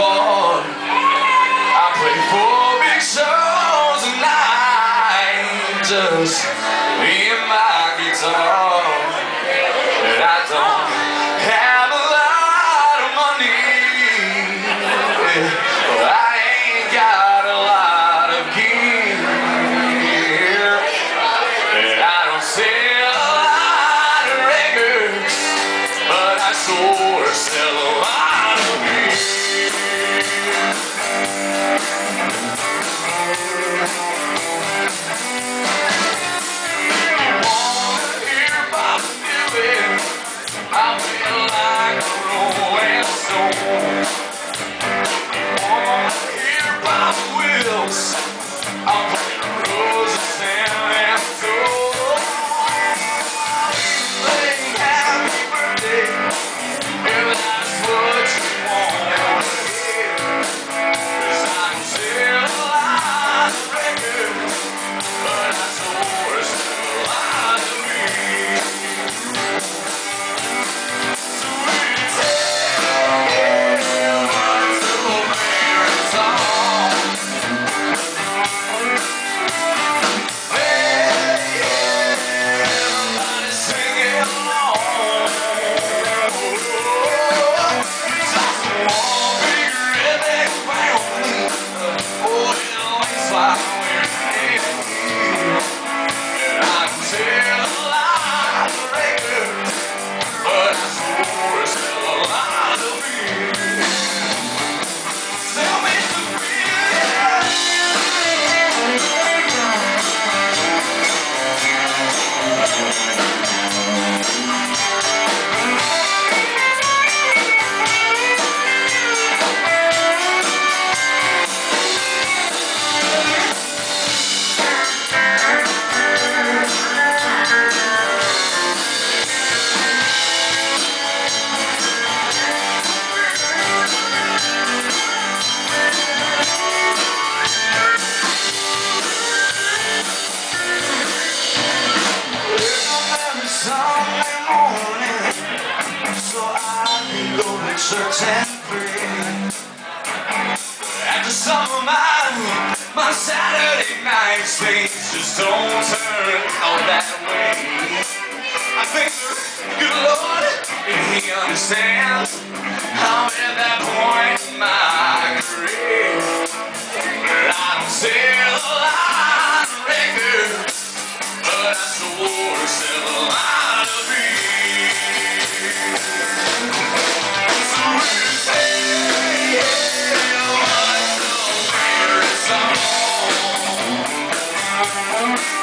fun. I play for big shows and I just me and my guitar. Bye. search and pray. At the summer mine, my Saturday night things just don't turn out that way. I think, good Lord, if He understands, I'm at that point in my career. I don't sell a lot of records, but I swore to sell Yeah.